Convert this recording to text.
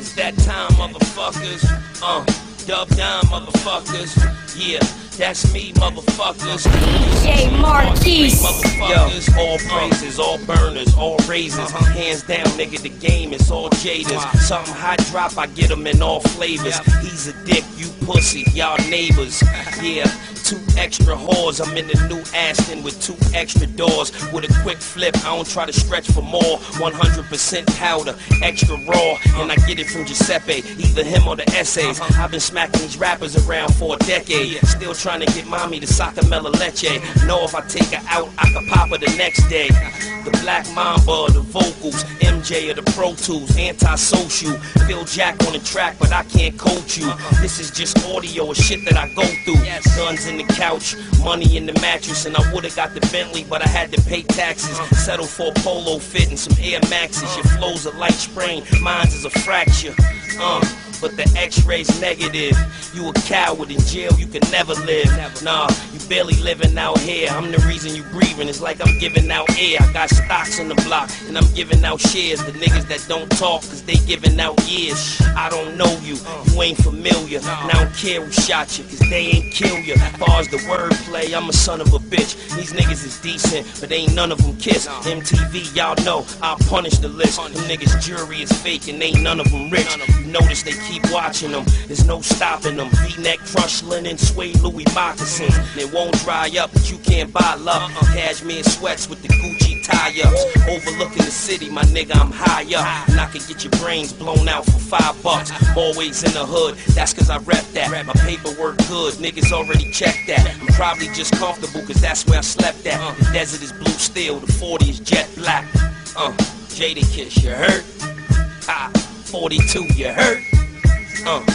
It's that time, motherfuckers. Uh, dub down, motherfuckers. Yeah, that's me, motherfuckers. DJ Marquise. Motherfuckers, all praises, all burners, all raises. Hands down, nigga, the game is all jaders. Something hot drop, I get them in all flavors. He's a dick, you pussy, y'all neighbors. Yeah, two extra whores. I'm in the new Aston with two extra doors. With a quick flip, I don't try to stretch for more. 100% powder, extra raw. And I get it from Giuseppe, either him or the essays. I've been smacking these rappers around for a decade. Still trying to get mommy to sacamela leche. Know if I take her out, I can pop her the next day. The Black Mamba, the vocals, Of the Pro Tools, antisocial. Phil Jack on the track, but I can't coach you. This is just audio of shit that I go through. Guns in the couch, money in the mattress, and I would've got the Bentley, but I had to pay taxes. Settle for a polo fit and some Air Maxes. Your flow's are light sprain, mine's is a fracture. Uh, but the x-ray's negative. You a coward in jail, you can never live. Nah, you barely living out here. I'm the reason you breathing. It's like I'm giving out air. I got stocks on the block, and I'm giving out shares. The niggas that don't talk, cause they giving out years. I don't know you, you ain't familiar. And I don't care who shot you, cause they ain't kill you. As Far as the wordplay, I'm a son of a bitch. These niggas is decent, but ain't none of them kiss. MTV, y'all know, I'll punish the list. Them niggas jury is fake, and ain't none of them rich. You notice they keep watching them. There's no stopping them. V-neck crush linen, suede Louis moccasins. They won't dry up, but you can't buy love. Cashmere sweats with the Gucci tie-ups. Overlooking the city, my nigga, I'm high up. And I can get your brains blown out for five bucks. Always in the hood, that's cause I rep that. My paperwork good, niggas already checked that. I'm probably just comfortable cause that's where I slept at. The desert is blue steel, the 40 is jet black. Uh, Jada Kiss, you hurt? Ah, 42, you hurt? Uh.